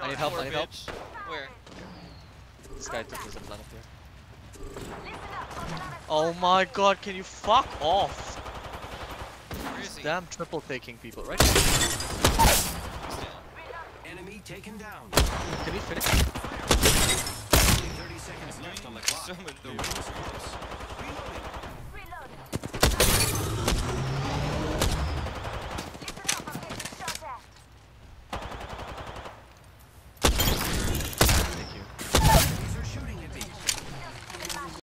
I need help, I need help. Where? This guy took his plan up here. Oh my god, can you fuck off? Where is he? Damn triple taking people, right? Enemy taken down. Can we finish? 30 seconds left on the clock. So much